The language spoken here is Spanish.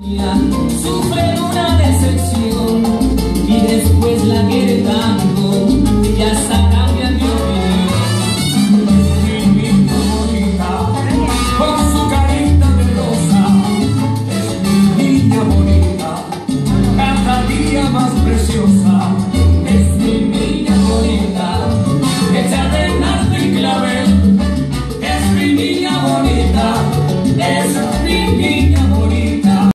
Sufre una decepción y después la quiere tanto y hasta cambia mi opinión. Es mi niña bonita, con su carita de es mi niña bonita, cada día más preciosa. Es mi niña bonita, hecha de nata y clavel. Es mi niña bonita, es